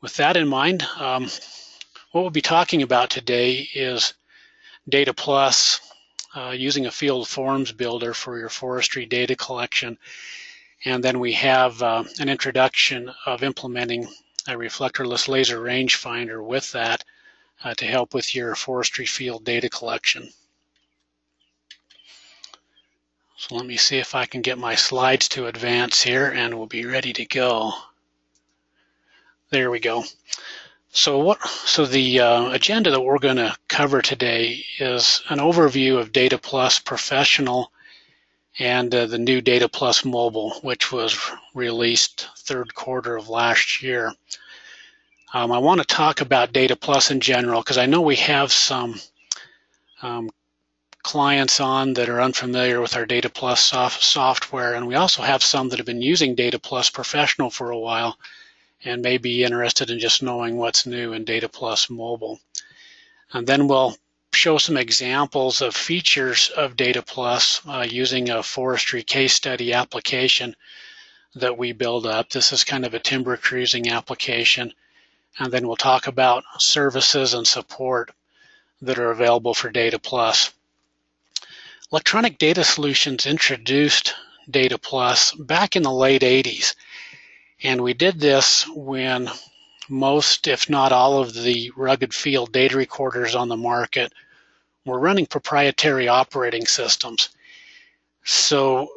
with that in mind, um, what we'll be talking about today is Data Plus uh, using a field forms builder for your forestry data collection. And then we have uh, an introduction of implementing a reflectorless laser rangefinder with that uh, to help with your forestry field data collection. So let me see if I can get my slides to advance here and we'll be ready to go. There we go. So what? So the uh, agenda that we're going to cover today is an overview of Data Plus Professional and uh, the new Data Plus Mobile, which was released third quarter of last year. Um, I want to talk about Data Plus in general because I know we have some um, clients on that are unfamiliar with our Data Plus soft software, and we also have some that have been using Data Plus Professional for a while and may be interested in just knowing what's new in Data Plus Mobile. And then we'll show some examples of features of Data Plus uh, using a forestry case study application that we build up. This is kind of a timber cruising application. And then we'll talk about services and support that are available for Data Plus. Electronic Data Solutions introduced Data Plus back in the late 80s. And we did this when most, if not all, of the rugged field data recorders on the market were running proprietary operating systems. So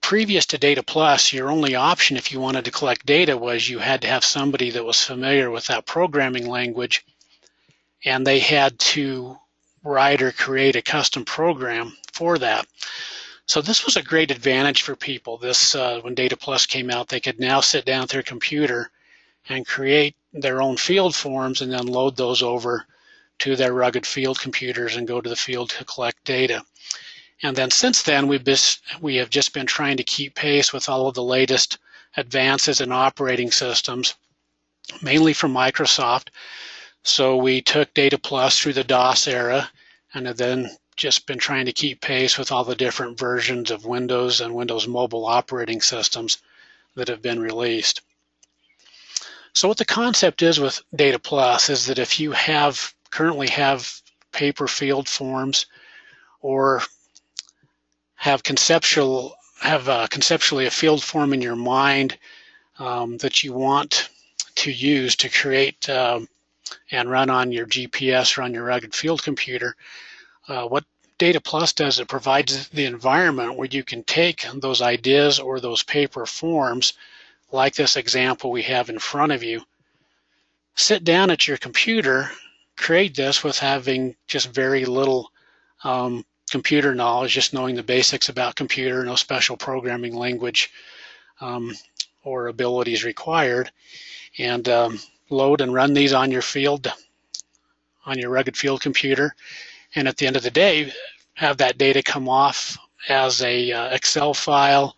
previous to Data Plus, your only option if you wanted to collect data was you had to have somebody that was familiar with that programming language and they had to write or create a custom program for that. So this was a great advantage for people. This uh, when Data Plus came out, they could now sit down at their computer and create their own field forms and then load those over to their rugged field computers and go to the field to collect data. And then since then, we've we have just been trying to keep pace with all of the latest advances in operating systems, mainly from Microsoft. So we took Data Plus through the DOS era and then just been trying to keep pace with all the different versions of Windows and Windows mobile operating systems that have been released. So what the concept is with Data Plus is that if you have currently have paper field forms or have conceptual have uh, conceptually a field form in your mind um, that you want to use to create um, and run on your GPS or on your rugged field computer, uh, what Data Plus does, it provides the environment where you can take those ideas or those paper forms, like this example we have in front of you, sit down at your computer, create this with having just very little um, computer knowledge, just knowing the basics about computer, no special programming language um, or abilities required, and um, load and run these on your field, on your rugged field computer, and at the end of the day, have that data come off as a uh, Excel file,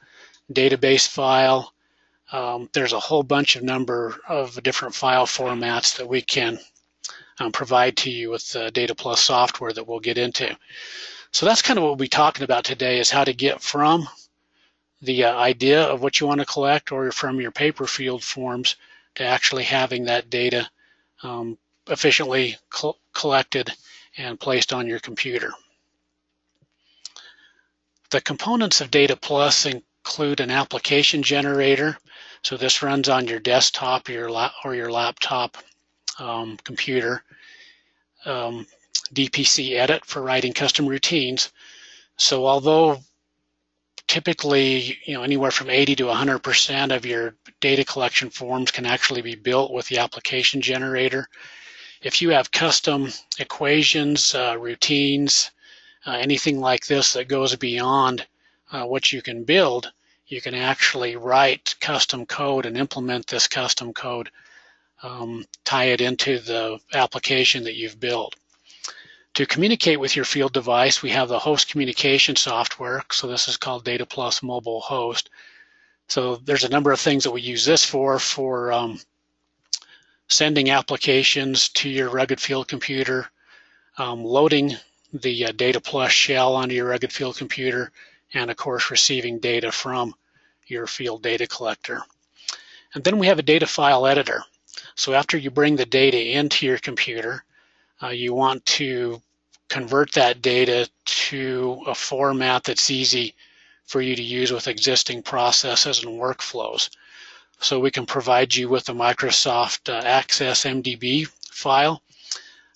database file. Um, there's a whole bunch of number of different file formats that we can um, provide to you with the Data Plus software that we'll get into. So that's kind of what we'll be talking about today is how to get from the uh, idea of what you want to collect or from your paper field forms to actually having that data um, efficiently collected and placed on your computer. The components of Data Plus include an application generator. So this runs on your desktop or your, or your laptop um, computer. Um, DPC edit for writing custom routines. So although typically, you know, anywhere from 80 to 100% of your data collection forms can actually be built with the application generator. If you have custom equations, uh, routines, uh, anything like this that goes beyond uh, what you can build, you can actually write custom code and implement this custom code, um, tie it into the application that you've built. To communicate with your field device, we have the host communication software. So this is called Data Plus Mobile Host. So there's a number of things that we use this for, for um, sending applications to your rugged field computer, um, loading the uh, Data Plus shell onto your rugged field computer, and of course receiving data from your field data collector. And then we have a data file editor. So after you bring the data into your computer, uh, you want to convert that data to a format that's easy for you to use with existing processes and workflows. So we can provide you with a Microsoft uh, Access MDB file.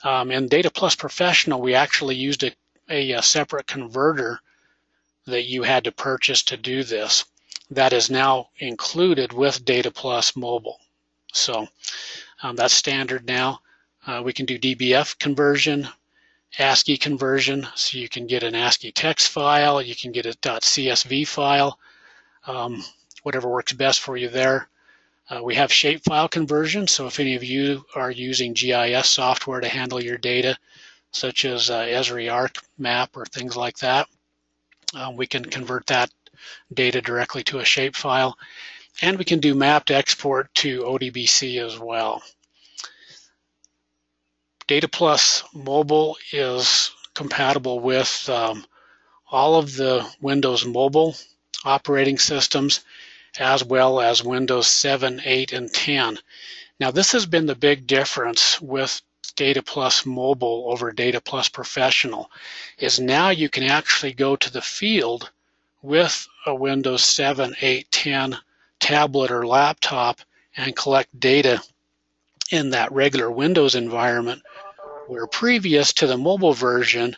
Um, in Data Plus Professional, we actually used a, a, a separate converter that you had to purchase to do this. That is now included with Data Plus Mobile. So um, that's standard now. Uh, we can do DBF conversion, ASCII conversion, so you can get an ASCII text file, you can get a .csv file, um, whatever works best for you there. Uh, we have shapefile conversion, so if any of you are using GIS software to handle your data, such as uh, Esri ArcMap or things like that, um, we can convert that data directly to a shapefile. And we can do mapped export to ODBC as well. Data Plus Mobile is compatible with um, all of the Windows Mobile operating systems as well as Windows 7, 8, and 10. Now this has been the big difference with Data Plus Mobile over Data Plus Professional is now you can actually go to the field with a Windows 7, 8, 10 tablet or laptop and collect data in that regular Windows environment where previous to the mobile version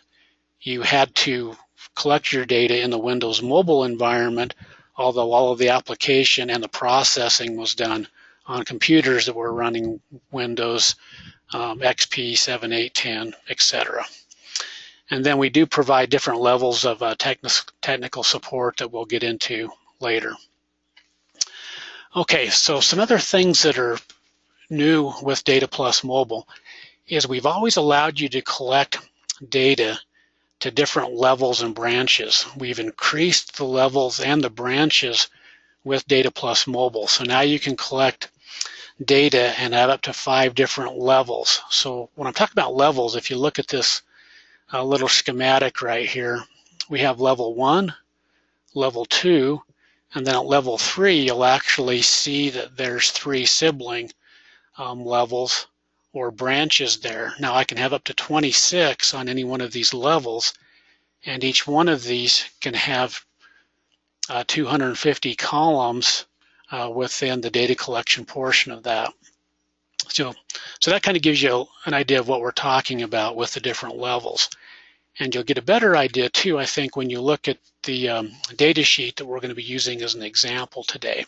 you had to collect your data in the Windows mobile environment although all of the application and the processing was done on computers that were running Windows um, XP 7, 8, 10, etc. And then we do provide different levels of uh, technical support that we'll get into later. Okay, so some other things that are new with Data Plus Mobile is we've always allowed you to collect data to different levels and branches. We've increased the levels and the branches with Data Plus Mobile. So now you can collect data and add up to five different levels. So when I'm talking about levels, if you look at this uh, little schematic right here, we have level one, level two, and then at level three, you'll actually see that there's three sibling um, levels or branches there. Now I can have up to 26 on any one of these levels, and each one of these can have uh, 250 columns uh, within the data collection portion of that. So, so that kind of gives you an idea of what we're talking about with the different levels. And you'll get a better idea too, I think, when you look at the um, data sheet that we're going to be using as an example today.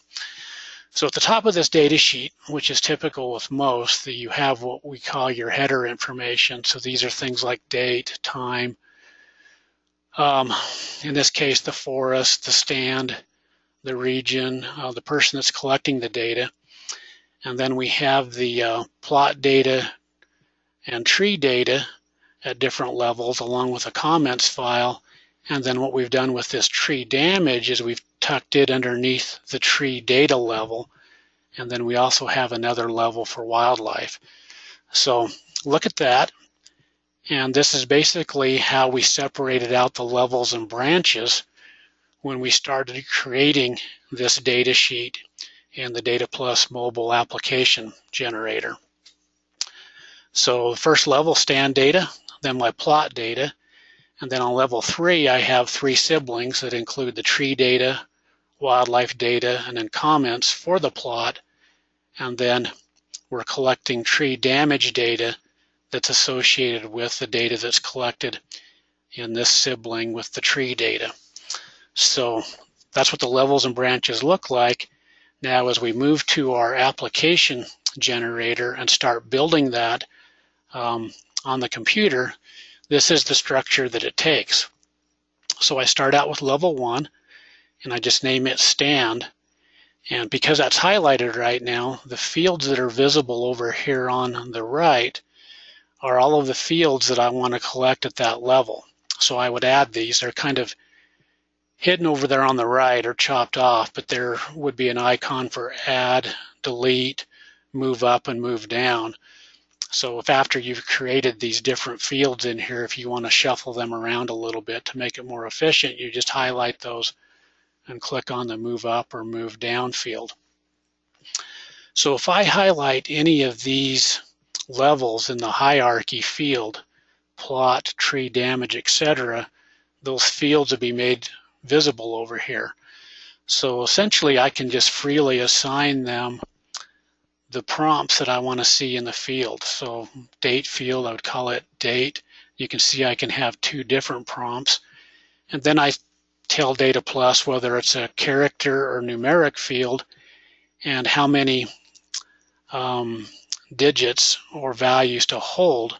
So at the top of this data sheet, which is typical with most, you have what we call your header information. So these are things like date, time, um, in this case, the forest, the stand, the region, uh, the person that's collecting the data. And then we have the uh, plot data and tree data at different levels along with a comments file. And then what we've done with this tree damage is we've tucked it underneath the tree data level. And then we also have another level for wildlife. So look at that. And this is basically how we separated out the levels and branches when we started creating this data sheet in the Data Plus mobile application generator. So first level stand data, then my plot data, and then on level three, I have three siblings that include the tree data, wildlife data, and then comments for the plot. And then we're collecting tree damage data that's associated with the data that's collected in this sibling with the tree data. So that's what the levels and branches look like. Now as we move to our application generator and start building that um, on the computer, this is the structure that it takes. So I start out with level one and I just name it stand. And because that's highlighted right now, the fields that are visible over here on the right are all of the fields that I want to collect at that level. So I would add these. They're kind of hidden over there on the right or chopped off, but there would be an icon for add, delete, move up, and move down. So if after you've created these different fields in here, if you want to shuffle them around a little bit to make it more efficient, you just highlight those and click on the move up or move down field. So if I highlight any of these levels in the hierarchy field, plot, tree damage, etc., those fields will be made visible over here. So essentially I can just freely assign them the prompts that I want to see in the field. So date field, I would call it date. You can see I can have two different prompts. And then I tell Data Plus whether it's a character or numeric field and how many um, digits or values to hold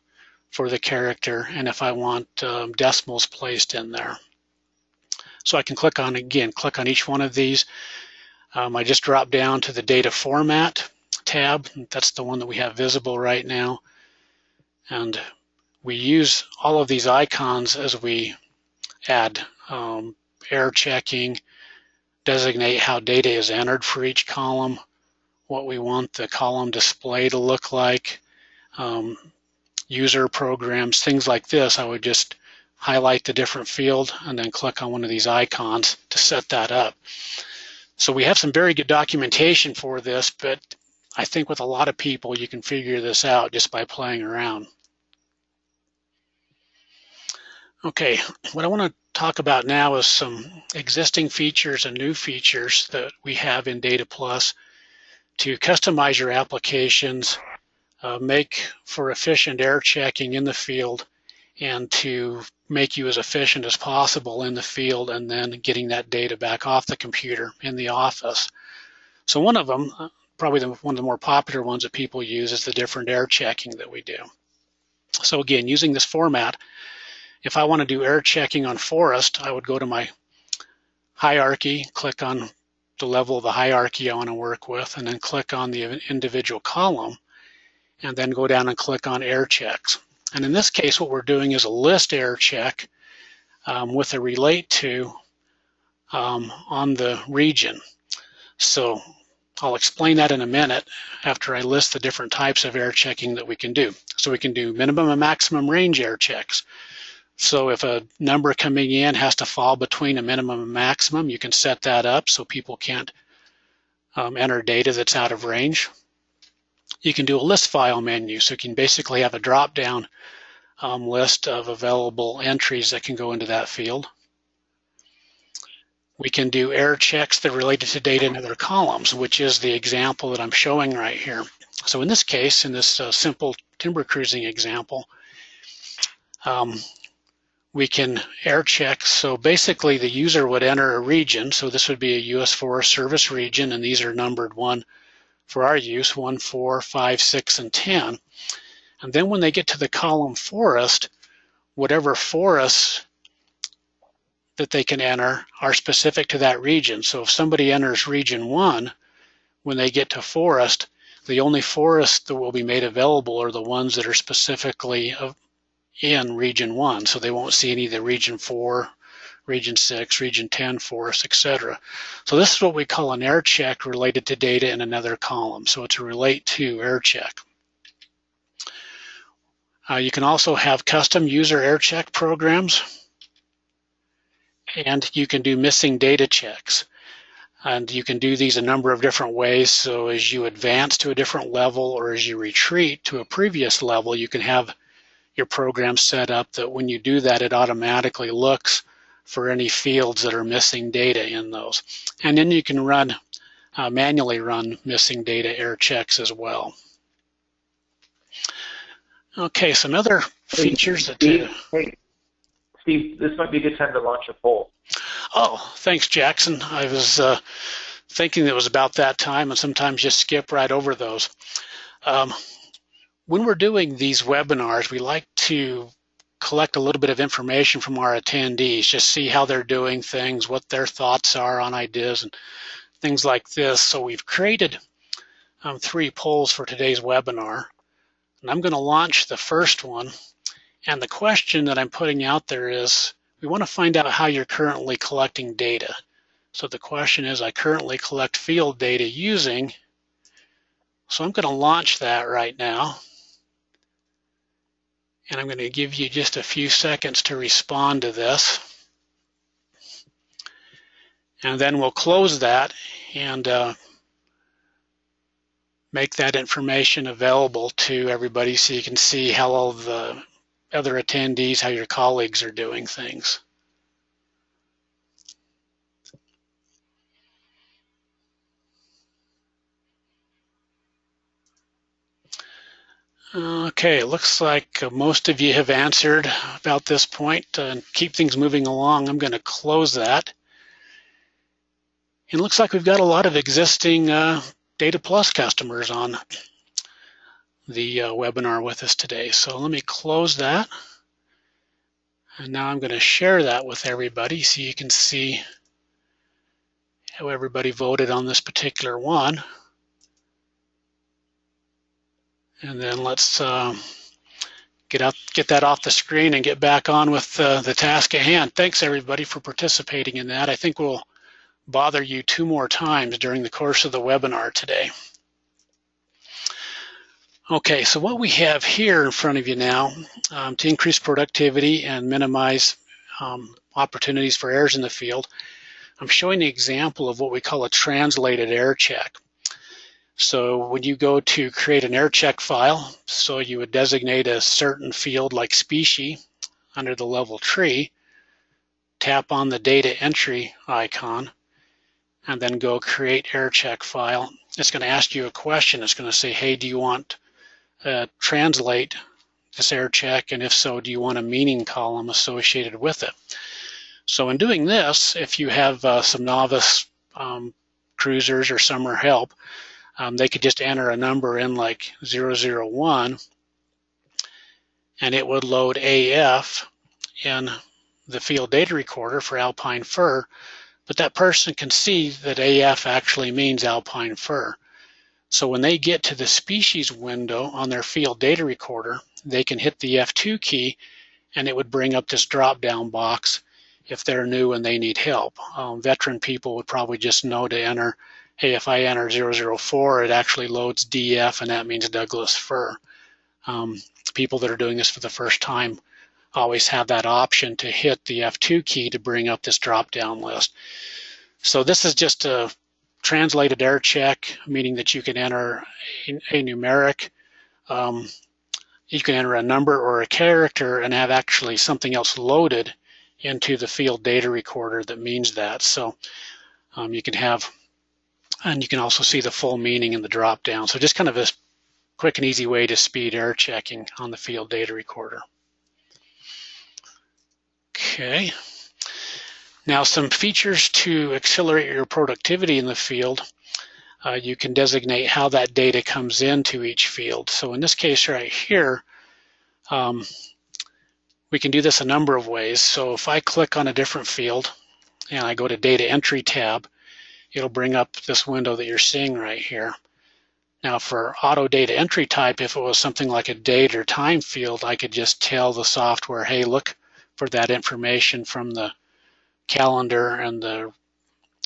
for the character and if I want um, decimals placed in there. So I can click on, again, click on each one of these. Um, I just drop down to the data format tab. That's the one that we have visible right now. And we use all of these icons as we add um, error checking, designate how data is entered for each column, what we want the column display to look like, um, user programs, things like this. I would just highlight the different field and then click on one of these icons to set that up. So we have some very good documentation for this, but I think with a lot of people you can figure this out just by playing around. Okay, what I want to talk about now is some existing features and new features that we have in Data Plus to customize your applications, uh, make for efficient error checking in the field, and to make you as efficient as possible in the field and then getting that data back off the computer in the office. So one of them, probably the, one of the more popular ones that people use is the different air checking that we do. So again, using this format, if I want to do air checking on forest, I would go to my hierarchy, click on the level of the hierarchy I want to work with, and then click on the individual column, and then go down and click on air checks. And in this case, what we're doing is a list air check um, with a relate to um, on the region. So I'll explain that in a minute after I list the different types of error checking that we can do. So we can do minimum and maximum range error checks. So if a number coming in has to fall between a minimum and maximum, you can set that up so people can't um, enter data that's out of range. You can do a list file menu, so you can basically have a drop-down um, list of available entries that can go into that field. We can do error checks that are related to data in other columns, which is the example that I'm showing right here. So in this case, in this uh, simple timber cruising example, um, we can error check. So basically the user would enter a region. So this would be a US Forest Service region, and these are numbered one for our use, one, four, five, six, and 10. And then when they get to the column forest, whatever forests that they can enter are specific to that region. So if somebody enters region one, when they get to forest, the only forests that will be made available are the ones that are specifically in Region 1, so they won't see any of the Region 4, Region 6, Region 10 forests, etc. So this is what we call an air check related to data in another column. So it's a relate to air check. Uh, you can also have custom user air check programs, and you can do missing data checks. And you can do these a number of different ways. So as you advance to a different level or as you retreat to a previous level, you can have your program set up that when you do that, it automatically looks for any fields that are missing data in those. And then you can run, uh, manually run missing data error checks as well. Okay, some other features that... Steve, hey, Steve, this might be a good time to launch a poll. Oh, thanks, Jackson. I was uh, thinking it was about that time, and sometimes just skip right over those. Um, when we're doing these webinars, we like to collect a little bit of information from our attendees, just see how they're doing things, what their thoughts are on ideas and things like this. So we've created um, three polls for today's webinar. And I'm going to launch the first one. And the question that I'm putting out there is, we want to find out how you're currently collecting data. So the question is, I currently collect field data using, so I'm going to launch that right now and I'm going to give you just a few seconds to respond to this. And then we'll close that and uh, make that information available to everybody so you can see how all the other attendees, how your colleagues are doing things. Okay, it looks like most of you have answered about this point. Uh, keep things moving along. I'm going to close that. It looks like we've got a lot of existing uh, Data Plus customers on the uh, webinar with us today. So let me close that. And now I'm going to share that with everybody so you can see how everybody voted on this particular one. And then let's uh, get out, get that off the screen and get back on with uh, the task at hand. Thanks everybody for participating in that. I think we'll bother you two more times during the course of the webinar today. Okay, so what we have here in front of you now um, to increase productivity and minimize um, opportunities for errors in the field, I'm showing the example of what we call a translated error check. So when you go to create an error check file, so you would designate a certain field like species under the level tree, tap on the data entry icon, and then go create error check file. It's going to ask you a question. It's going to say, hey, do you want uh, translate this error check, and if so, do you want a meaning column associated with it? So in doing this, if you have uh, some novice um, cruisers or summer help, um, they could just enter a number in like 001 and it would load AF in the field data recorder for alpine fir, but that person can see that AF actually means alpine fir. So when they get to the species window on their field data recorder, they can hit the F2 key and it would bring up this drop down box if they're new and they need help. Um, veteran people would probably just know to enter, hey, if I enter 004, it actually loads DF and that means Douglas fir. Um, people that are doing this for the first time always have that option to hit the F2 key to bring up this drop down list. So this is just a translated error check, meaning that you can enter a, numeric, um, you can enter a number or a character and have actually something else loaded into the field data recorder that means that. So um, you can have, and you can also see the full meaning in the drop down. So just kind of a quick and easy way to speed error checking on the field data recorder. Okay. Now some features to accelerate your productivity in the field. Uh, you can designate how that data comes into each field. So in this case right here, um, we can do this a number of ways. So if I click on a different field and I go to data entry tab, it'll bring up this window that you're seeing right here. Now for auto data entry type, if it was something like a date or time field, I could just tell the software, hey, look for that information from the calendar and the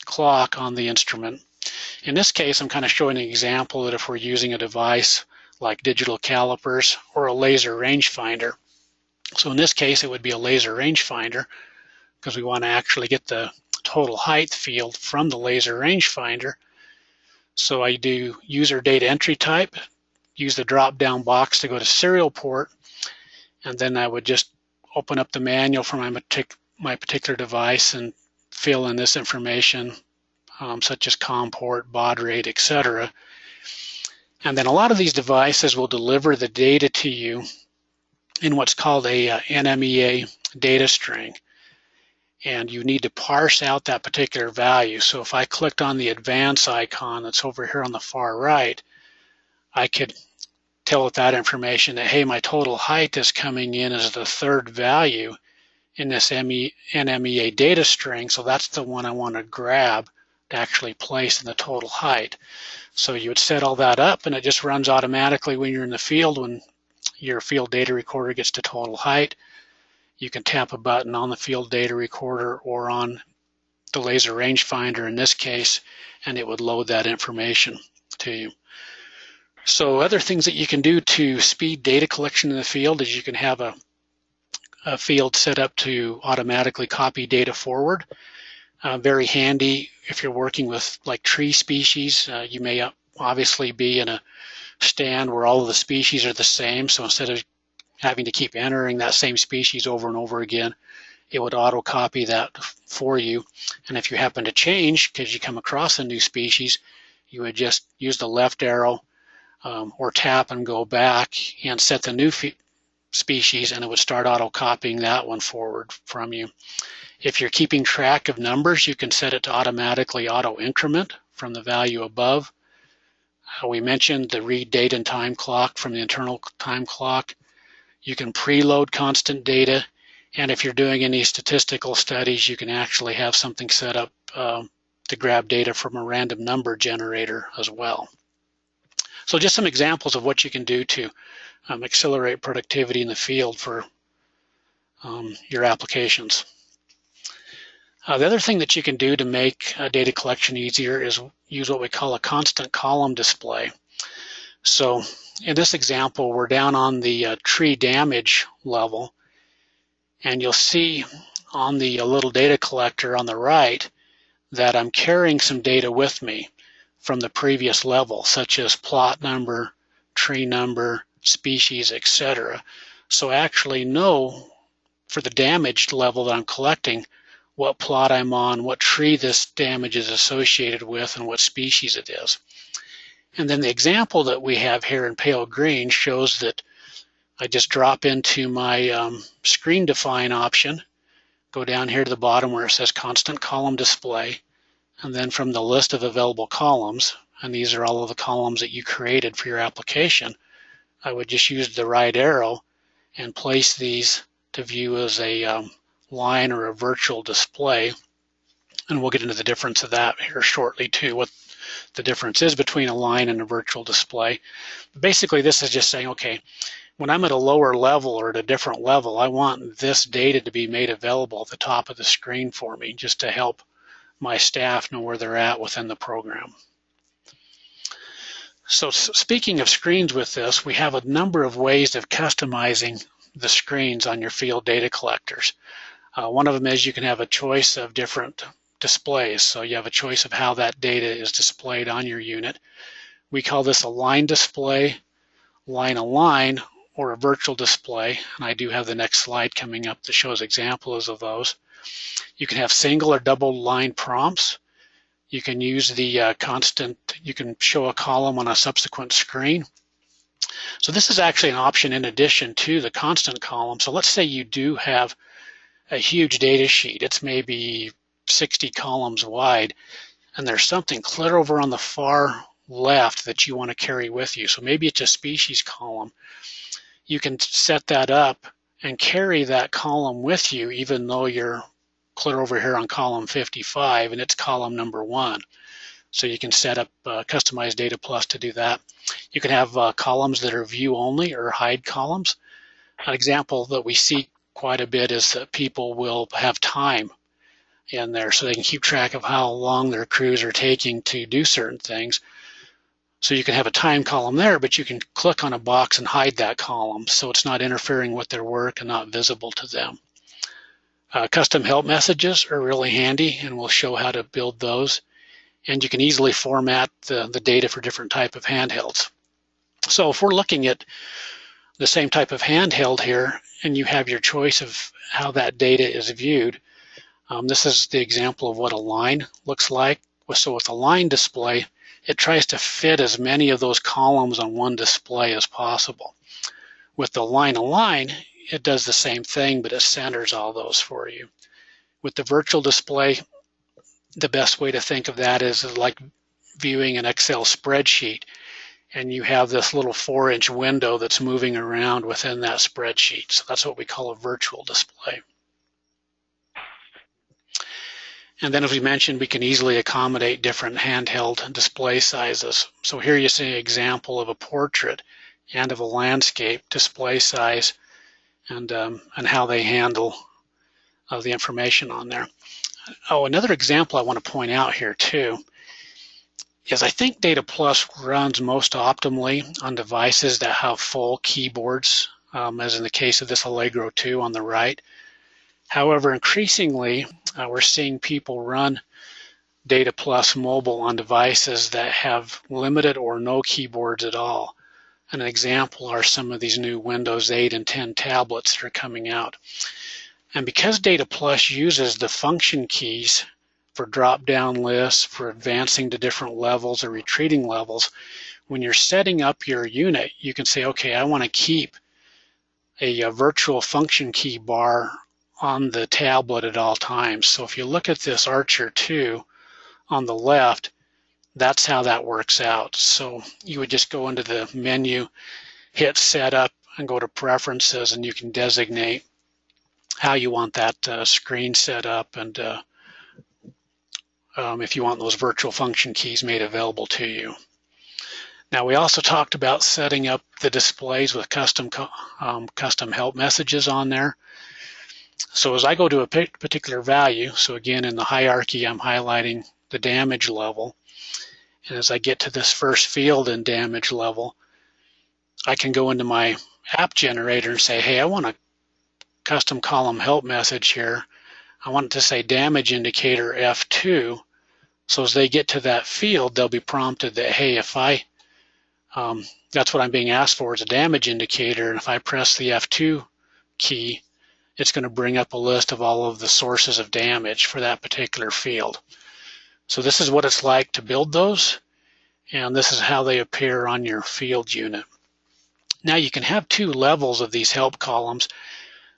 clock on the instrument. In this case, I'm kind of showing an example that if we're using a device like digital calipers or a laser rangefinder. So in this case, it would be a laser rangefinder because we want to actually get the total height field from the laser rangefinder. So I do user data entry type, use the drop down box to go to serial port, and then I would just open up the manual for my my particular device and fill in this information, um, such as COM port, baud rate, etc. And then a lot of these devices will deliver the data to you in what's called a uh, NMEA data string. And you need to parse out that particular value. So if I clicked on the advance icon that's over here on the far right, I could tell it that information that, hey, my total height is coming in as the third value in this ME, NMEA data string, so that's the one I want to grab to actually place in the total height. So you would set all that up and it just runs automatically when you're in the field when your field data recorder gets to total height. You can tap a button on the field data recorder or on the laser rangefinder in this case, and it would load that information to you. So other things that you can do to speed data collection in the field is you can have a a field set up to automatically copy data forward. Uh, very handy if you're working with like tree species. Uh, you may obviously be in a stand where all of the species are the same. So instead of having to keep entering that same species over and over again, it would auto copy that for you. And if you happen to change because you come across a new species, you would just use the left arrow um, or tap and go back and set the new species and it would start auto copying that one forward from you. If you're keeping track of numbers, you can set it to automatically auto increment from the value above. Uh, we mentioned the read date and time clock from the internal time clock. You can preload constant data and if you're doing any statistical studies, you can actually have something set up um, to grab data from a random number generator as well. So just some examples of what you can do to um, accelerate productivity in the field for um, your applications. Uh, the other thing that you can do to make uh, data collection easier is use what we call a constant column display. So in this example, we're down on the uh, tree damage level, and you'll see on the uh, little data collector on the right that I'm carrying some data with me from the previous level, such as plot number, tree number, species, etc. So I actually know for the damaged level that I'm collecting what plot I'm on, what tree this damage is associated with, and what species it is. And then the example that we have here in pale green shows that I just drop into my um, screen define option, go down here to the bottom where it says constant column display, and then from the list of available columns, and these are all of the columns that you created for your application, I would just use the right arrow and place these to view as a um, line or a virtual display. And we'll get into the difference of that here shortly too, what the difference is between a line and a virtual display. Basically, this is just saying, okay, when I'm at a lower level or at a different level, I want this data to be made available at the top of the screen for me just to help my staff know where they're at within the program. So speaking of screens with this, we have a number of ways of customizing the screens on your field data collectors. Uh, one of them is you can have a choice of different displays. So you have a choice of how that data is displayed on your unit. We call this a line display, line align, or a virtual display, and I do have the next slide coming up that shows examples of those. You can have single or double line prompts. You can use the uh, constant, you can show a column on a subsequent screen. So this is actually an option in addition to the constant column. So let's say you do have a huge data sheet. It's maybe 60 columns wide, and there's something clear over on the far left that you want to carry with you. So maybe it's a species column you can set that up and carry that column with you even though you're clear over here on column 55 and it's column number one. So you can set up uh, customized data plus to do that. You can have uh, columns that are view only or hide columns. An example that we see quite a bit is that people will have time in there so they can keep track of how long their crews are taking to do certain things. So you can have a time column there, but you can click on a box and hide that column so it's not interfering with their work and not visible to them. Uh, custom help messages are really handy and we'll show how to build those. And you can easily format the, the data for different type of handhelds. So if we're looking at the same type of handheld here and you have your choice of how that data is viewed, um, this is the example of what a line looks like. So with a line display, it tries to fit as many of those columns on one display as possible. With the line align, it does the same thing, but it centers all those for you. With the virtual display, the best way to think of that is like viewing an Excel spreadsheet and you have this little four inch window that's moving around within that spreadsheet. So that's what we call a virtual display. And then as we mentioned, we can easily accommodate different handheld display sizes. So here you see an example of a portrait and of a landscape display size and, um, and how they handle uh, the information on there. Oh, another example I want to point out here too is I think Data Plus runs most optimally on devices that have full keyboards, um, as in the case of this Allegro 2 on the right. However, increasingly, uh, we're seeing people run Data Plus mobile on devices that have limited or no keyboards at all. An example are some of these new Windows 8 and 10 tablets that are coming out. And because Data Plus uses the function keys for drop-down lists, for advancing to different levels or retreating levels, when you're setting up your unit, you can say, okay, I want to keep a, a, virtual function key bar on the tablet at all times. So if you look at this Archer 2 on the left, that's how that works out. So you would just go into the menu, hit setup, and go to preferences, and you can designate how you want that uh, screen set up and uh, um, if you want those virtual function keys made available to you. Now we also talked about setting up the displays with custom um, custom help messages on there. So as I go to a particular value, so again in the hierarchy I'm highlighting the damage level, and as I get to this first field in damage level, I can go into my app generator and say, hey, I want a custom column help message here. I want it to say damage indicator F2. So as they get to that field, they'll be prompted that, hey, if I, um, that's what I'm being asked for is a damage indicator. And if I press the F2 key, it's going to bring up a list of all of the sources of damage for that particular field. So this is what it's like to build those, and this is how they appear on your field unit. Now you can have two levels of these help columns.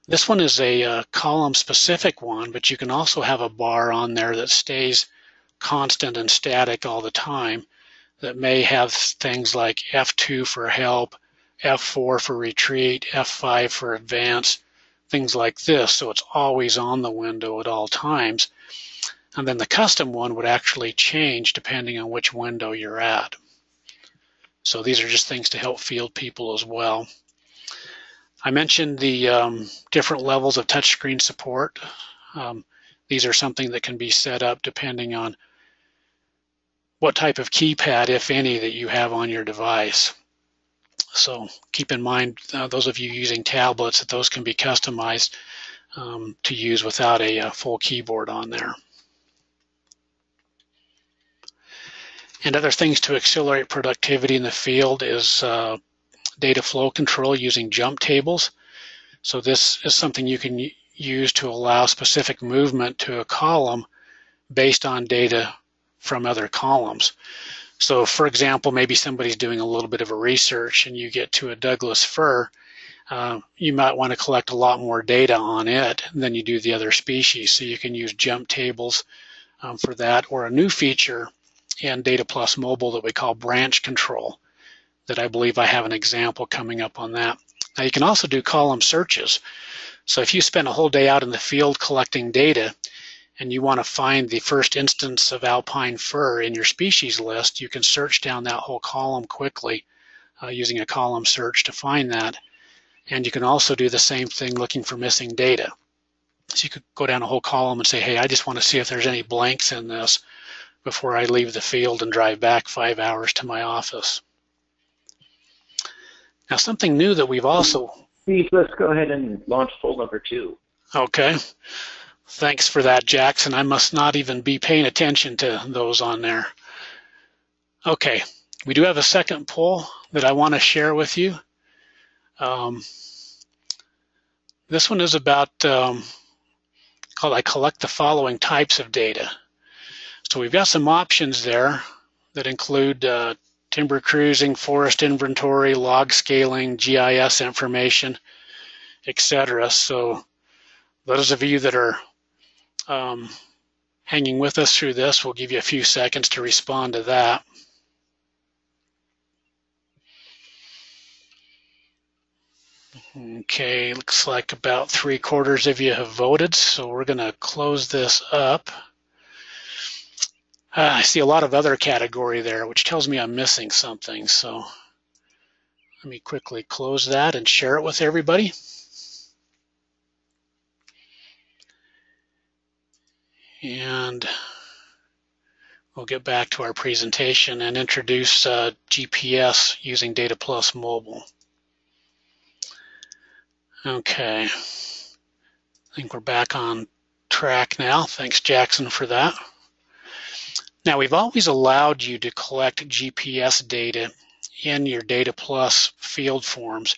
This one is a uh, column specific one, but you can also have a bar on there that stays constant and static all the time that may have things like F2 for help, F4 for retreat, F5 for advance, things like this. So it's always on the window at all times. And then the custom one would actually change depending on which window you're at. So these are just things to help field people as well. I mentioned the um, different levels of touchscreen support. Um, these are something that can be set up depending on what type of keypad, if any, that you have on your device. So keep in mind, uh, those of you using tablets, that those can be customized um, to use without a, a full keyboard on there. And other things to accelerate productivity in the field is uh, data flow control using jump tables. So this is something you can use to allow specific movement to a column based on data from other columns. So for example, maybe somebody's doing a little bit of a research and you get to a Douglas fir, uh, you might want to collect a lot more data on it than you do the other species. So you can use jump tables um, for that or a new feature and Data Plus Mobile that we call branch control that I believe I have an example coming up on that. Now you can also do column searches. So if you spend a whole day out in the field collecting data and you want to find the first instance of alpine fir in your species list, you can search down that whole column quickly uh, using a column search to find that. And you can also do the same thing looking for missing data. So you could go down a whole column and say, hey, I just want to see if there's any blanks in this before I leave the field and drive back five hours to my office. Now, something new that we've also. Steve, let's go ahead and launch poll number two. Okay. Thanks for that, Jackson. I must not even be paying attention to those on there. Okay, we do have a second poll that I want to share with you. Um, this one is about um, called I collect the following types of data. So we've got some options there that include uh, timber cruising, forest inventory, log scaling, GIS information, etc. So those of you that are um, hanging with us through this, we'll give you a few seconds to respond to that. Okay, looks like about three quarters of you have voted, so we're going to close this up. Uh, I see a lot of other category there, which tells me I'm missing something. So let me quickly close that and share it with everybody. And we'll get back to our presentation and introduce uh, GPS using Data Plus Mobile. Okay, I think we're back on track now. Thanks, Jackson, for that. Now we've always allowed you to collect GPS data in your Data Plus field forms.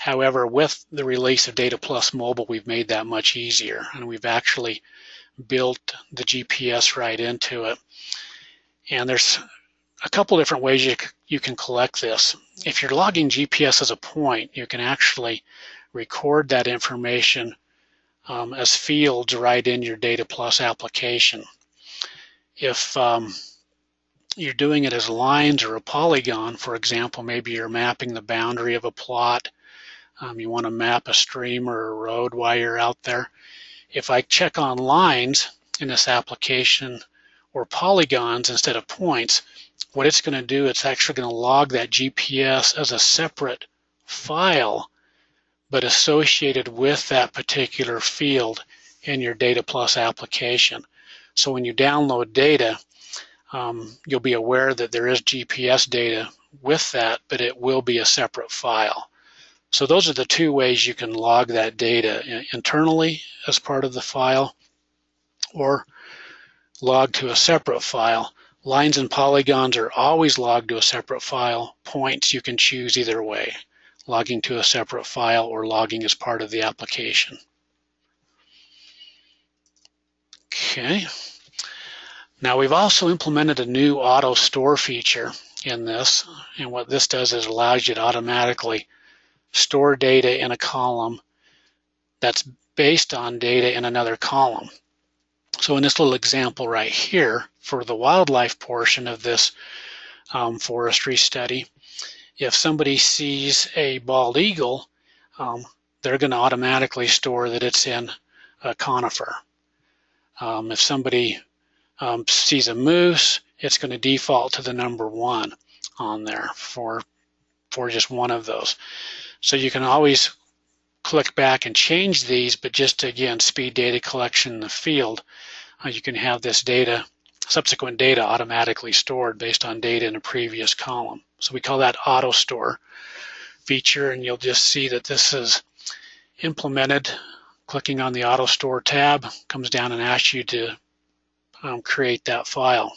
However, with the release of Data Plus Mobile, we've made that much easier, and we've actually built the GPS right into it. And there's a couple different ways you, you can collect this. If you're logging GPS as a point, you can actually record that information um, as fields right in your Data Plus application. If um, you're doing it as lines or a polygon, for example, maybe you're mapping the boundary of a plot, um, you want to map a stream or a road while you're out there. If I check on lines in this application or polygons instead of points, what it's going to do, it's actually going to log that GPS as a separate file, but associated with that particular field in your Data Plus application. So when you download data, um, you'll be aware that there is GPS data with that, but it will be a separate file. So those are the two ways you can log that data internally as part of the file or log to a separate file. Lines and polygons are always logged to a separate file. Points you can choose either way, logging to a separate file or logging as part of the application. Okay. Now we've also implemented a new auto store feature in this and what this does is allows you to automatically store data in a column that's based on data in another column. So in this little example right here, for the wildlife portion of this um, forestry study, if somebody sees a bald eagle, um, they're going to automatically store that it's in a conifer. Um, if somebody um, sees a moose, it's going to default to the number one on there for for just one of those. So you can always click back and change these, but just to, again, speed data collection in the field, uh, you can have this data, subsequent data automatically stored based on data in a previous column. So we call that auto store feature, and you'll just see that this is implemented. Clicking on the auto store tab comes down and asks you to um, create that file.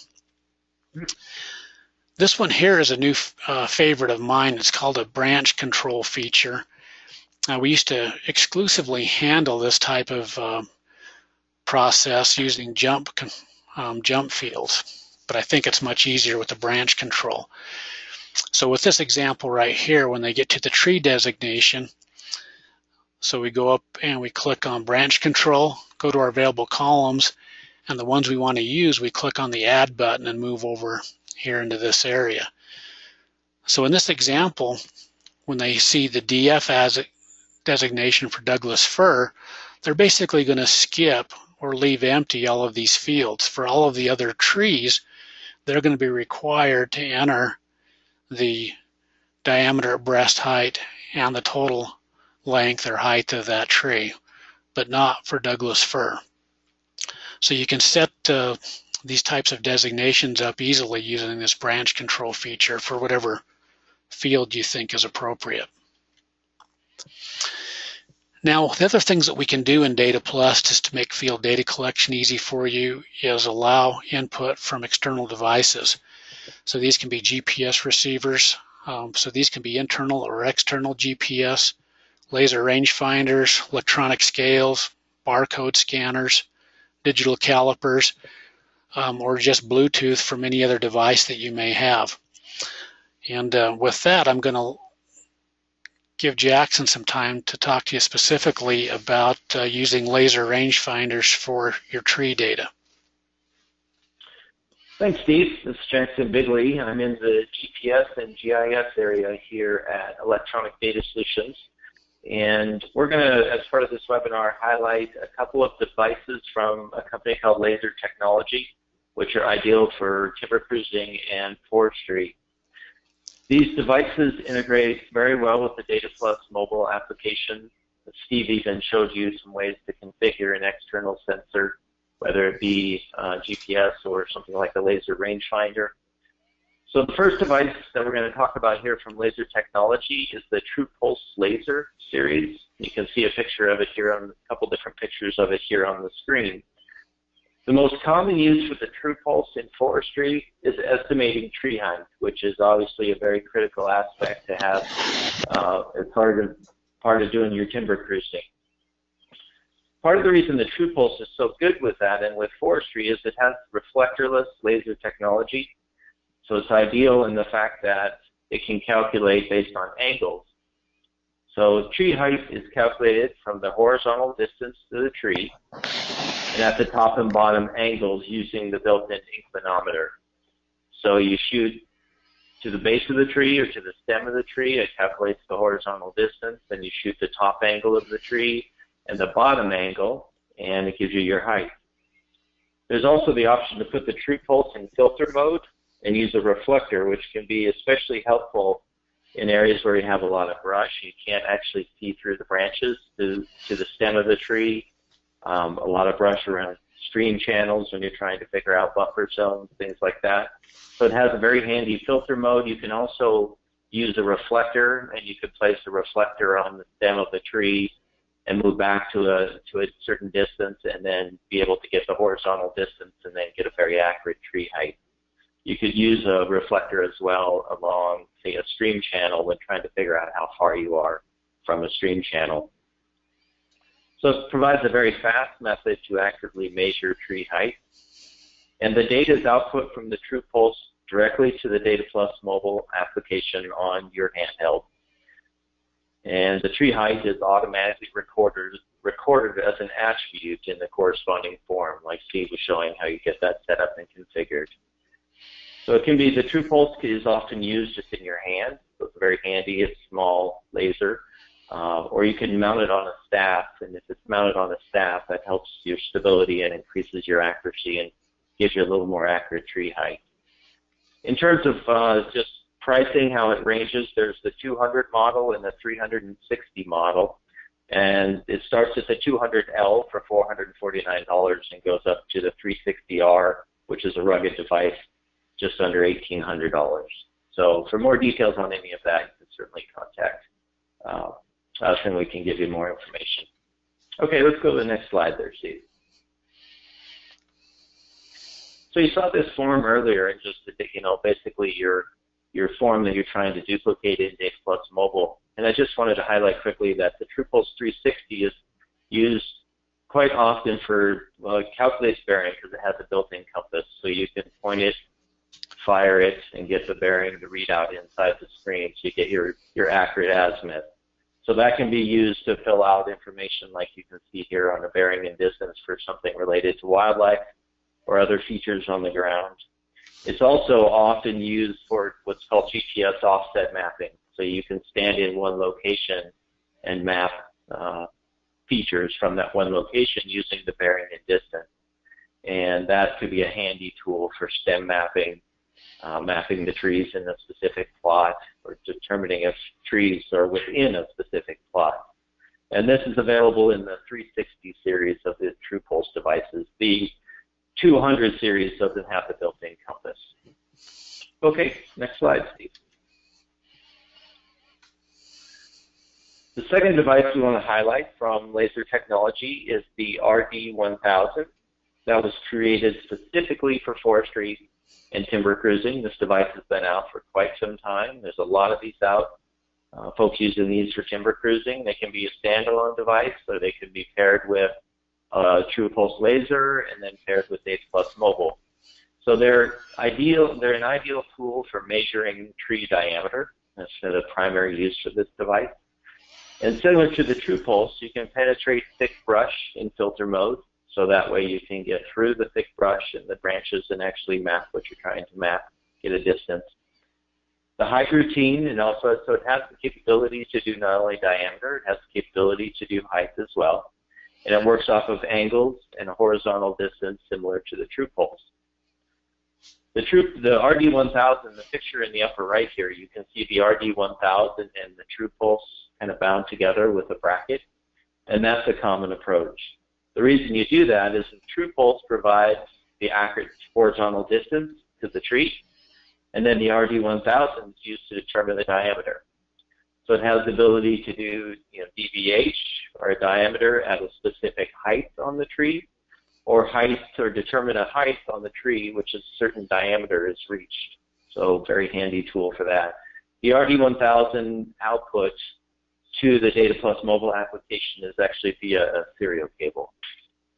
This one here is a new uh, favorite of mine. It's called a branch control feature. Uh, we used to exclusively handle this type of uh, process using jump um, jump fields, but I think it's much easier with the branch control. So with this example right here, when they get to the tree designation, so we go up and we click on branch control, go to our available columns, and the ones we want to use, we click on the add button and move over here into this area. So in this example, when they see the DF as designation for Douglas fir, they're basically going to skip or leave empty all of these fields. For all of the other trees, they're going to be required to enter the diameter at breast height and the total length or height of that tree, but not for Douglas fir. So you can set uh, these types of designations up easily using this branch control feature for whatever field you think is appropriate. Now, the other things that we can do in Data Plus just to make field data collection easy for you is allow input from external devices. So these can be GPS receivers. Um, so these can be internal or external GPS, laser rangefinders, electronic scales, barcode scanners, digital calipers, um, or just Bluetooth from any other device that you may have. And uh, with that, I'm going to give Jackson some time to talk to you specifically about uh, using laser rangefinders for your tree data. Thanks, Steve. This is Jackson Bigley. I'm in the GPS and GIS area here at Electronic Data Solutions. And we're going to, as part of this webinar, highlight a couple of devices from a company called Laser Technology which are ideal for timber cruising and forestry. These devices integrate very well with the Data Plus mobile application. Steve even showed you some ways to configure an external sensor, whether it be uh, GPS or something like a laser rangefinder. So the first device that we're going to talk about here from Laser Technology is the True Pulse Laser series. You can see a picture of it here on a couple different pictures of it here on the screen. The most common use for the true pulse in forestry is estimating tree height, which is obviously a very critical aspect to have uh, as part of part of doing your timber cruising. Part of the reason the True Pulse is so good with that and with forestry is it has reflectorless laser technology. So it's ideal in the fact that it can calculate based on angles. So tree height is calculated from the horizontal distance to the tree and at the top and bottom angles using the built-in inclinometer. So you shoot to the base of the tree or to the stem of the tree, it calculates the horizontal distance, then you shoot the top angle of the tree and the bottom angle, and it gives you your height. There's also the option to put the TruePulse in filter mode and use a reflector, which can be especially helpful in areas where you have a lot of brush. You can't actually see through the branches to, to the stem of the tree. Um, a lot of brush around stream channels when you're trying to figure out buffer zones, things like that. So it has a very handy filter mode. You can also use a reflector, and you could place a reflector on the stem of the tree and move back to a to a certain distance, and then be able to get the horizontal distance, and then get a very accurate tree height. You could use a reflector as well along, say, a stream channel when trying to figure out how far you are from a stream channel. So it provides a very fast method to accurately measure tree height. And the data is output from the TruePulse directly to the Data Plus mobile application on your handheld. And the tree height is automatically recorded, recorded as an attribute in the corresponding form, like Steve was showing how you get that set up and configured. So it can be, the TruePulse is often used just in your hand. So it's very handy, it's small laser. Uh, or you can mount it on a staff, and if it's mounted on a staff, that helps your stability and increases your accuracy and gives you a little more accurate tree height. In terms of uh, just pricing, how it ranges, there's the 200 model and the 360 model, and it starts at the 200L for $449 and goes up to the 360R, which is a rugged device, just under $1,800. So for more details on any of that, you can certainly contact uh, us and we can give you more information. Okay, let's go to the next slide there, Steve. So you saw this form earlier, and just to, you know, basically your your form that you're trying to duplicate in Data Plus Mobile. And I just wanted to highlight quickly that the TruePulse 360 is used quite often for well, it calculates bearing because it has a built-in compass, so you can point it, fire it, and get the bearing, the readout inside the screen, so you get your your accurate azimuth. So that can be used to fill out information like you can see here on a bearing and distance for something related to wildlife or other features on the ground. It's also often used for what's called GPS offset mapping. So you can stand in one location and map uh, features from that one location using the bearing and distance. And that could be a handy tool for stem mapping uh, mapping the trees in a specific plot or determining if trees are within a specific plot. And this is available in the 360 series of the TruePulse devices. The 200 series doesn't have the built-in compass. Okay, next slide, Steve. The second device we want to highlight from laser technology is the RD1000 that was created specifically for forestry and timber cruising. This device has been out for quite some time. There's a lot of these out. Uh, folks using these for timber cruising. They can be a standalone device, so they can be paired with a True Pulse laser and then paired with Data Plus Mobile. So they're ideal. They're an ideal tool for measuring tree diameter. That's the primary use for this device. And similar to the True Pulse, you can penetrate thick brush in filter mode. So that way you can get through the thick brush and the branches and actually map what you're trying to map, get a distance. The height routine, and also, so it has the capability to do not only diameter, it has the capability to do height as well. And it works off of angles and a horizontal distance similar to the True Pulse. The, true, the RD1000, the picture in the upper right here, you can see the RD1000 and the True Pulse kind of bound together with a bracket, and that's a common approach. The reason you do that is the True Pulse provides the accurate horizontal distance to the tree, and then the RD1000 is used to determine the diameter. So it has the ability to do you know, DBH or a diameter at a specific height on the tree, or height or determine a height on the tree, which a certain diameter is reached. So very handy tool for that. The RD1000 output to the Data Plus mobile application is actually via a serial cable.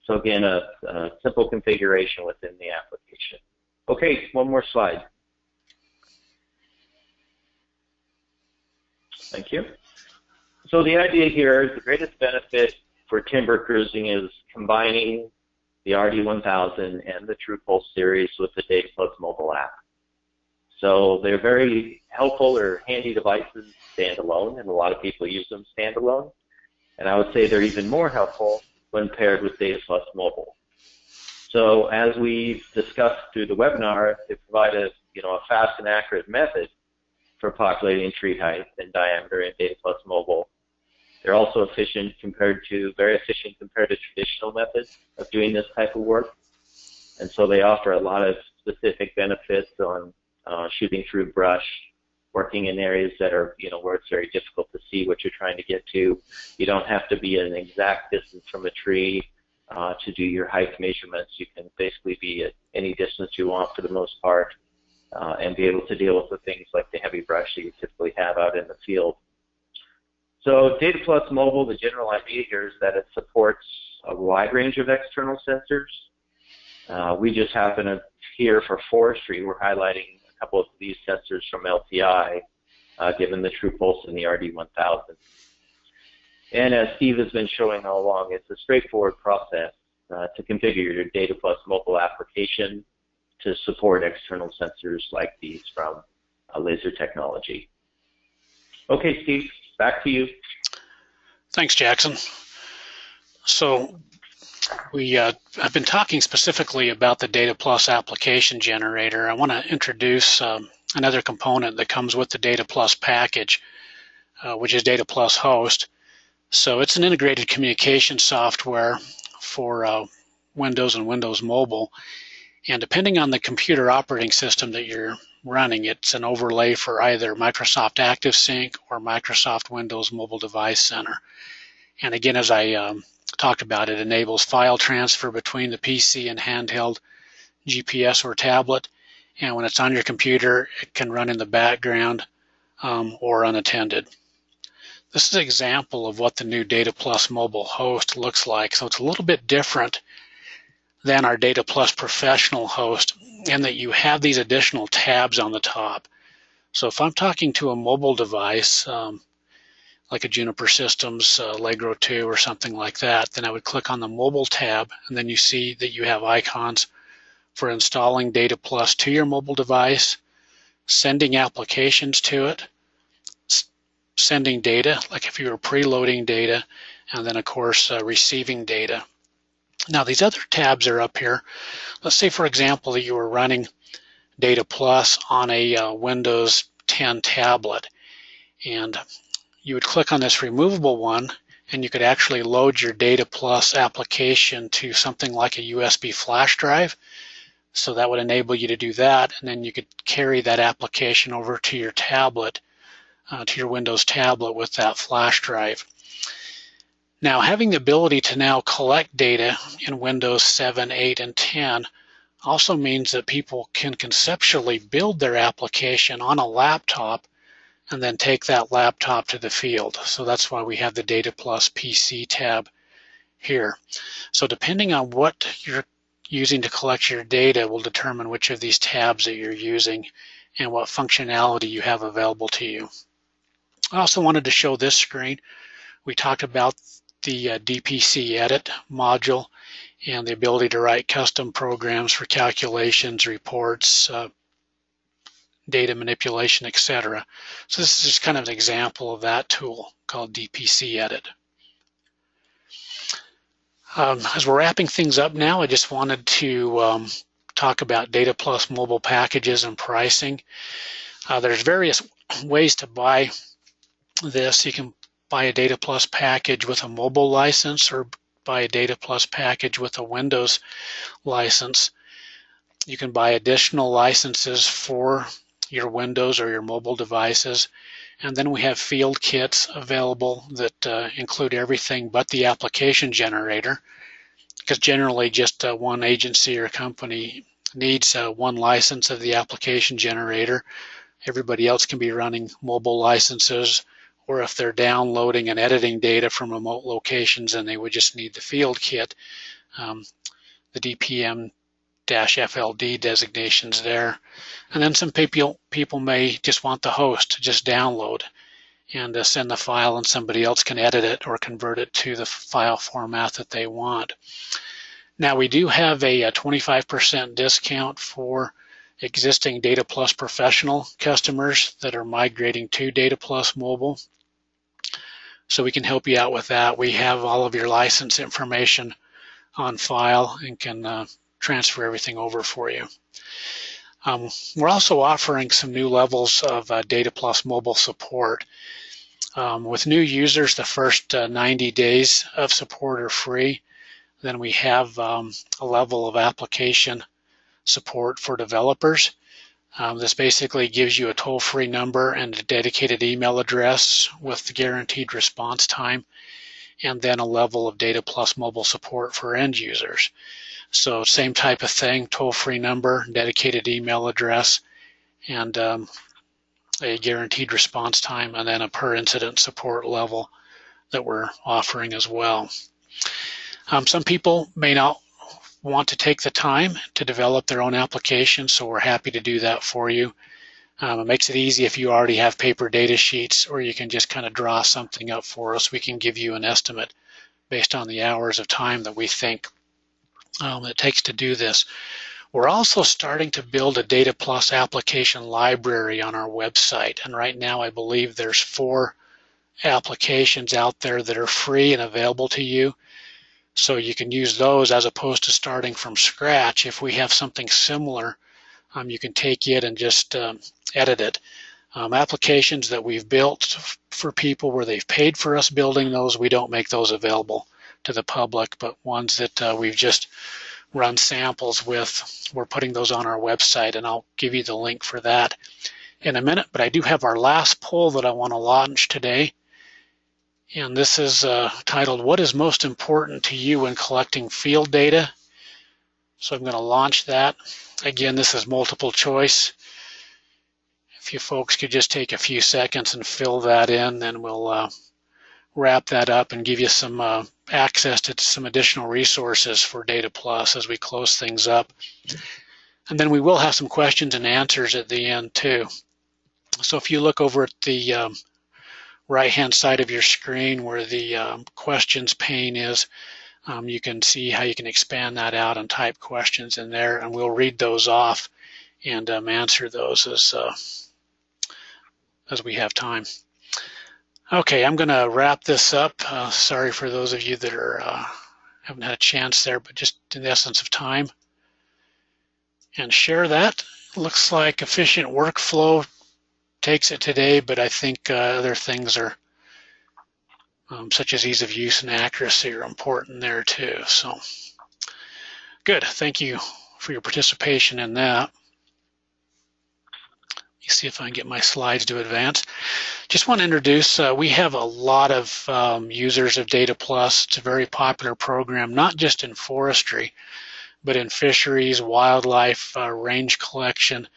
So again, a, a simple configuration within the application. Okay, one more slide. Thank you. So the idea here is the greatest benefit for timber cruising is combining the RD1000 and the TruePulse series with the Data Plus mobile app. So they're very helpful or handy devices standalone, and a lot of people use them standalone. And I would say they're even more helpful when paired with Data Plus Mobile. So as we've discussed through the webinar, they provide a you know a fast and accurate method for populating tree height and diameter in Data Plus Mobile. They're also efficient compared to very efficient compared to traditional methods of doing this type of work. And so they offer a lot of specific benefits on uh, shooting through brush, working in areas that are, you know, where it's very difficult to see what you're trying to get to. You don't have to be an exact distance from a tree uh, to do your height measurements. You can basically be at any distance you want for the most part uh, and be able to deal with the things like the heavy brush that you typically have out in the field. So Data Plus Mobile, the general idea here is that it supports a wide range of external sensors. Uh, we just happen to here for forestry, we're highlighting couple of these sensors from LTI, uh, given the True Pulse and the RD1000. And as Steve has been showing all along, it's a straightforward process uh, to configure your Data Plus mobile application to support external sensors like these from uh, laser technology. Okay, Steve, back to you. Thanks, Jackson. So we uh, I've been talking specifically about the Data Plus application generator. I want to introduce um, another component that comes with the Data Plus package, uh, which is Data Plus Host. So it's an integrated communication software for uh, Windows and Windows Mobile. And depending on the computer operating system that you're running, it's an overlay for either Microsoft ActiveSync or Microsoft Windows Mobile Device Center. And again, as I um, talked about, it enables file transfer between the PC and handheld GPS or tablet. And when it's on your computer, it can run in the background um, or unattended. This is an example of what the new Data Plus mobile host looks like. So it's a little bit different than our Data Plus professional host in that you have these additional tabs on the top. So if I'm talking to a mobile device, um, like a Juniper Systems uh, Allegro 2 or something like that, then I would click on the mobile tab and then you see that you have icons for installing Data Plus to your mobile device, sending applications to it, sending data, like if you were preloading data, and then of course uh, receiving data. Now these other tabs are up here. Let's say for example that you were running Data Plus on a uh, Windows 10 tablet and you would click on this removable one and you could actually load your Data Plus application to something like a USB flash drive. So that would enable you to do that, and then you could carry that application over to your tablet, uh, to your Windows tablet with that flash drive. Now, having the ability to now collect data in Windows 7, 8, and 10 also means that people can conceptually build their application on a laptop and then take that laptop to the field. So that's why we have the Data Plus PC tab here. So depending on what you're using to collect your data will determine which of these tabs that you're using and what functionality you have available to you. I also wanted to show this screen. We talked about the uh, DPC edit module and the ability to write custom programs for calculations, reports, uh, data manipulation, etc. So this is just kind of an example of that tool called DPC Edit. Um, as we're wrapping things up now, I just wanted to um, talk about Data Plus mobile packages and pricing. Uh, there's various ways to buy this. You can buy a Data Plus package with a mobile license or buy a Data Plus package with a Windows license. You can buy additional licenses for your Windows or your mobile devices. And then we have field kits available that uh, include everything but the application generator. because generally just uh, one agency or company needs uh, one license of the application generator. Everybody else can be running mobile licenses, or if they're downloading and editing data from remote locations and they would just need the field kit, um, the DPM FLD designations there. And then some people, people may just want the host to just download and uh, send the file and somebody else can edit it or convert it to the file format that they want. Now we do have a 25% discount for existing Data Plus Professional customers that are migrating to Data Plus Mobile. So we can help you out with that. We have all of your license information on file and can uh, transfer everything over for you. Um, we're also offering some new levels of uh, Data Plus mobile support. Um, with new users, the first uh, 90 days of support are free. Then we have um, a level of application support for developers. Um, this basically gives you a toll-free number and a dedicated email address with the guaranteed response time, and then a level of Data Plus mobile support for end users. So same type of thing, toll-free number, dedicated email address, and um, a guaranteed response time, and then a per incident support level that we're offering as well. Um, some people may not want to take the time to develop their own application, so we're happy to do that for you. Um, it makes it easy if you already have paper data sheets or you can just kind of draw something up for us. We can give you an estimate based on the hours of time that we think um, it takes to do this. We're also starting to build a Data Plus application library on our website. And right now I believe there's four applications out there that are free and available to you. So you can use those as opposed to starting from scratch. If we have something similar, um, you can take it and just um, edit it. Um, applications that we've built for people where they've paid for us building those, we don't make those available to the public, but ones that uh, we've just run samples with, we're putting those on our website, and I'll give you the link for that in a minute. But I do have our last poll that I want to launch today. And this is uh, titled, What is most important to you when collecting field data? So I'm going to launch that. Again, this is multiple choice. If you folks could just take a few seconds and fill that in, then we'll uh, wrap that up and give you some uh, access to some additional resources for Data Plus as we close things up. And then we will have some questions and answers at the end too. So if you look over at the um, right-hand side of your screen where the um, questions pane is, um, you can see how you can expand that out and type questions in there, and we'll read those off and um, answer those as uh, as we have time. Okay, I'm going to wrap this up. Uh, sorry for those of you that are uh, haven't had a chance there, but just in the essence of time, and share that. Looks like efficient workflow takes it today, but I think uh, other things are, um, such as ease of use and accuracy, are important there too. So, good. Thank you for your participation in that. Me see if I can get my slides to advance. Just want to introduce, uh, we have a lot of um, users of Data Plus. It's a very popular program, not just in forestry, but in fisheries, wildlife, uh, range collection,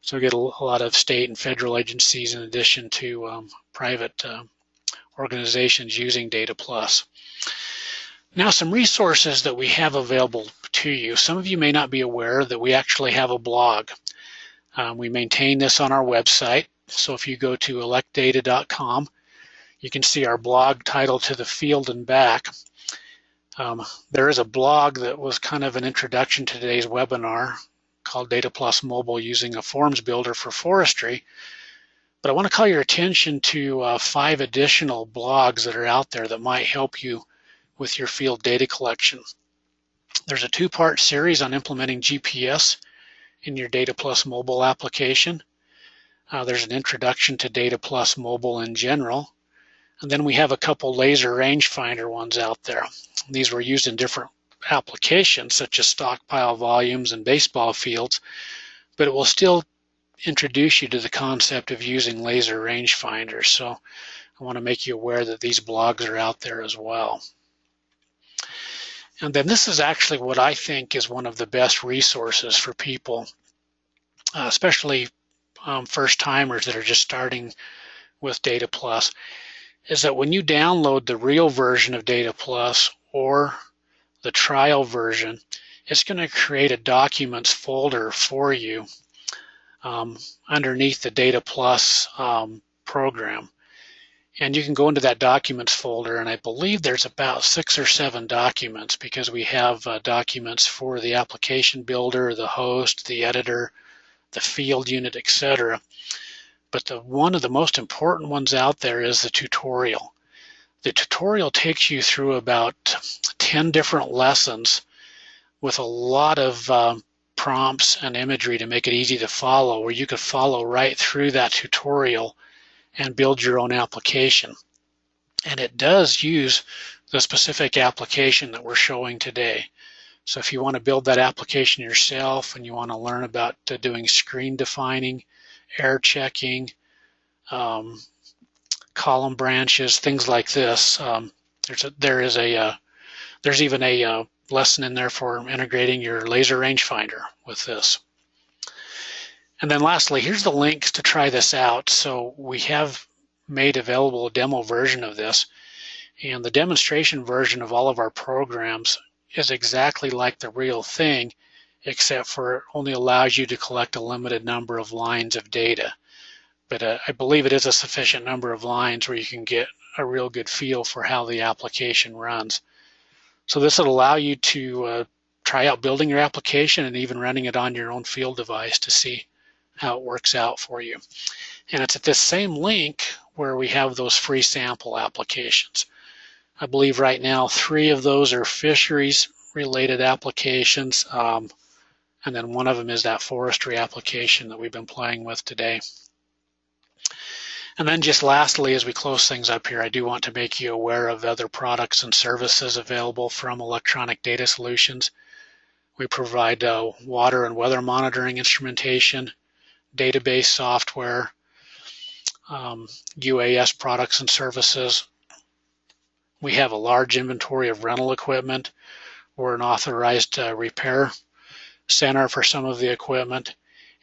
so we get a, a, lot of state and federal agencies in addition to um, private uh, organizations using Data Plus. Now some resources that we have available to you. Some of you may not be aware that we actually have a blog. Um, we maintain this on our website. So if you go to elecdata.com, you can see our blog titled To the Field and Back. Um, there is a blog that was kind of an introduction to today's webinar called Data Plus Mobile using a forms builder for forestry. But I want to call your attention to uh, five additional blogs that are out there that might help you with your field data collection. There's a two-part series on implementing GPS in your Data Plus Mobile application. Uh, there's an introduction to Data Plus Mobile in general. And then we have a couple laser rangefinder ones out there. These were used in different applications such as stockpile volumes and baseball fields, but it will still introduce you to the concept of using laser rangefinders. So I want to make you aware that these blogs are out there as well. And then this is actually what I think is one of the best resources for people, uh, especially um, first timers that are just starting with Data Plus, is that when you download the real version of Data Plus or the trial version, it's going to create a documents folder for you um, underneath the Data Plus um, program. And you can go into that documents folder, and I believe there's about six or seven documents because we have uh, documents for the application builder, the host, the editor, the field unit, etc. But the one of the most important ones out there is the tutorial. The tutorial takes you through about 10 different lessons with a lot of uh, prompts and imagery to make it easy to follow, where you could follow right through that tutorial and build your own application. And it does use the specific application that we're showing today. So if you want to build that application yourself and you want to learn about uh, doing screen defining, error checking, um, column branches, things like this, um, there's a, there is a uh, there's even a uh, lesson in there for integrating your laser rangefinder with this. And then lastly, here's the links to try this out. So we have made available a demo version of this. And the demonstration version of all of our programs is exactly like the real thing, except for it only allows you to collect a limited number of lines of data. But uh, I believe it is a sufficient number of lines where you can get a real good feel for how the application runs. So this will allow you to uh, try out building your application and even running it on your own field device to see how it works out for you. And it's at this same link where we have those free sample applications. I believe right now three of those are fisheries related applications. Um, and then one of them is that forestry application that we've been playing with today. And then just lastly, as we close things up here, I do want to make you aware of other products and services available from Electronic Data Solutions. We provide uh, water and weather monitoring instrumentation, database software, um, UAS products and services. We have a large inventory of rental equipment. We're an authorized uh, repair center for some of the equipment,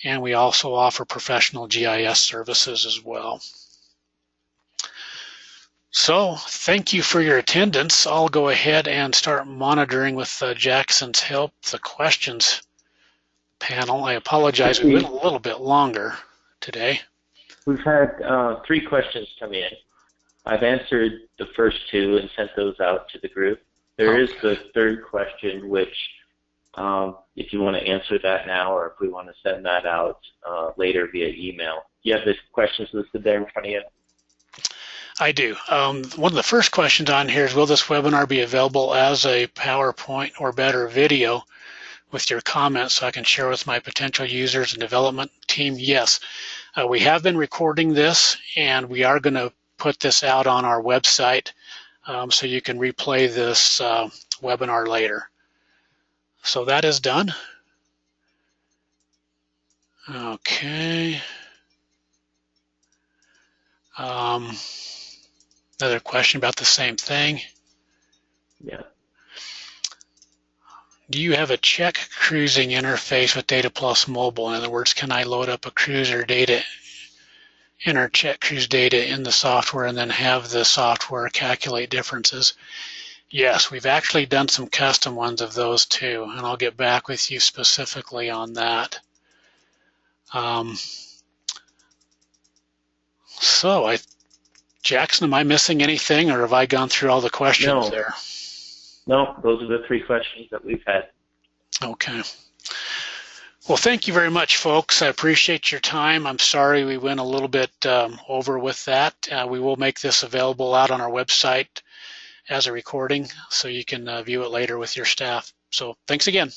and we also offer professional GIS services as well. So thank you for your attendance. I'll go ahead and start monitoring with uh, Jackson's help the questions panel. I apologize, we went a little bit longer today. We've had uh, three questions come in. I've answered the first two and sent those out to the group. There okay. is the third question, which um, if you want to answer that now or if we want to send that out uh, later via email. You have the questions listed there in front of you? I do. Um, one of the first questions on here is, will this webinar be available as a PowerPoint or better video with your comments so I can share with my potential users and development team? Yes. Uh, we have been recording this and we are going to put this out on our website um, so you can replay this uh, webinar later. So that is done. Okay. Um, Another question about the same thing. Yeah. Do you have a check cruising interface with Data Plus Mobile? In other words, can I load up a cruiser data, enter check cruise data in the software, and then have the software calculate differences? Yes, we've actually done some custom ones of those too, and I'll get back with you specifically on that. Um, so I Jackson, am I missing anything, or have I gone through all the questions no. there? No, those are the three questions that we've had. Okay. Well, thank you very much, folks. I appreciate your time. I'm sorry we went a little bit um, over with that. Uh, we will make this available out on our website as a recording so you can uh, view it later with your staff. So thanks again.